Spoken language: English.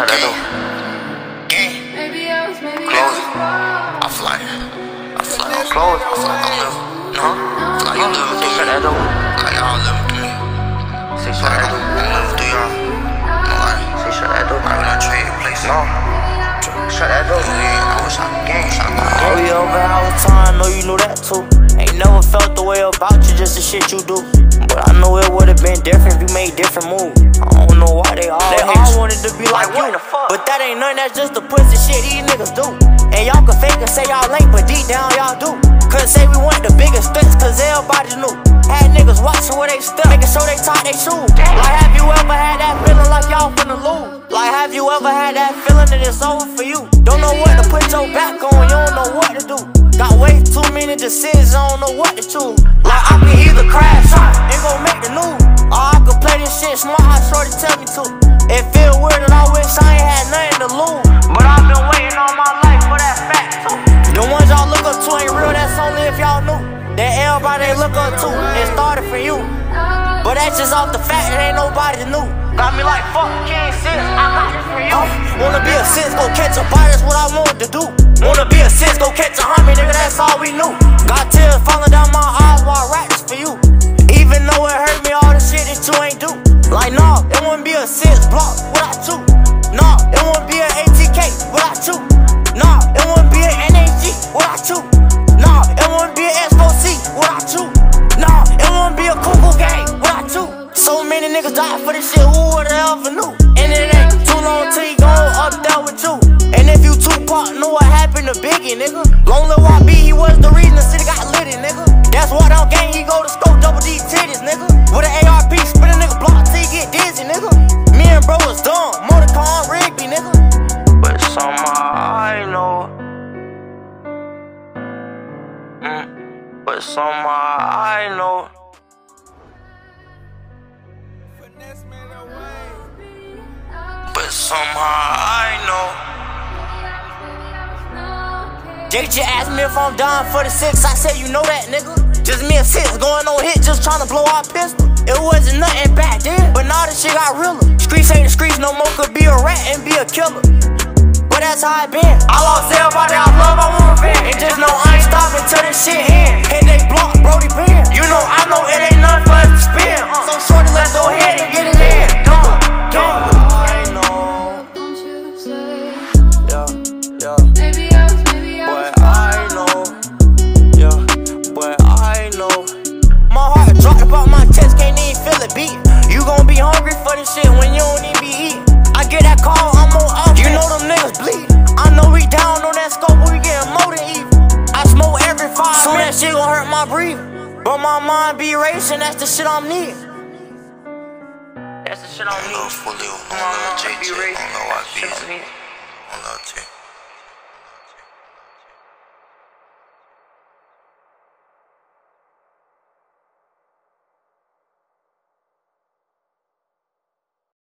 shut that door. Gang. Close. I fly. I fly. Close. I fly. I live. No. Fly. You live Say through shut me. that door. Like y'all live through me. Say shut Like that I'm door. I'm living through y'all. No lie. Say shut that door. I would not trade places. No. Shut that door. Yeah, I wish I Gang. wish I could. Oh, you over our time, I know you knew that too. Ain't never felt the way about you, just the shit you do. But I know it would've been different if you made different moves. I don't know why they all They all wanted to be like, you. But that ain't nothing, that's just the pussy shit these niggas do. And y'all can fake and say y'all ain't, but deep down y'all do. Couldn't say we want the biggest stunts, cause everybody knew. Had niggas watching where they step, making sure they tie they shoes. Like, have you ever had that feeling like y'all finna lose? Like, have you ever had that feeling that it's over for you? Don't know what to put your back many decisions, I don't know what to choose. Like, I can either crash and go make the news. Or I could play this shit smart, how shorty tell me to. It feel weird and I wish I ain't had nothing to lose. But I've been waiting all my life for that fact too. The ones y'all look up to ain't real, that's only if y'all knew. That everybody look up to, it started for you. But that's just off the fact that ain't nobody new. Got me like, fuck, can't sit, I got this for you. wanna be a sis, go catch a bite, that's what I wanted to do. Wanna be a sis, go catch a homie, nigga, that's all we knew. Got tears falling down YB, he was the reason the city got litty, nigga. That's why down gang, he go to scope double D titties, nigga. With an ARP, spin a nigga block till he get dizzy, nigga. Me and bro was dumb, Motorcar Rigby, nigga. But somehow I know. Mm. But somehow I know. But somehow I know. JJ asked me if I'm down for the six. I said, you know that, nigga. Just me and six going on hit, just trying to blow our pistol. It wasn't nothing back then, but now this shit got realer. Streets ain't the streets no more, could be a rat and be a killer. But that's how it been. I lost everybody I love, I want revenge. And just know I ain't stopping till this shit beat. You gon' be hungry for this shit when you don't even be eating. I get that call, I'm on up. You know them niggas bleed. I know we down on that scope, but we getting more than even. I smoke every five so that shit gon' hurt my breathing. But my mind be racing, that's the shit I'm needing. That's the shit I'm On needing. lil Foolio, on My lil mind be JJ, racing, on that's the shit I'm YB, needing. on lil T.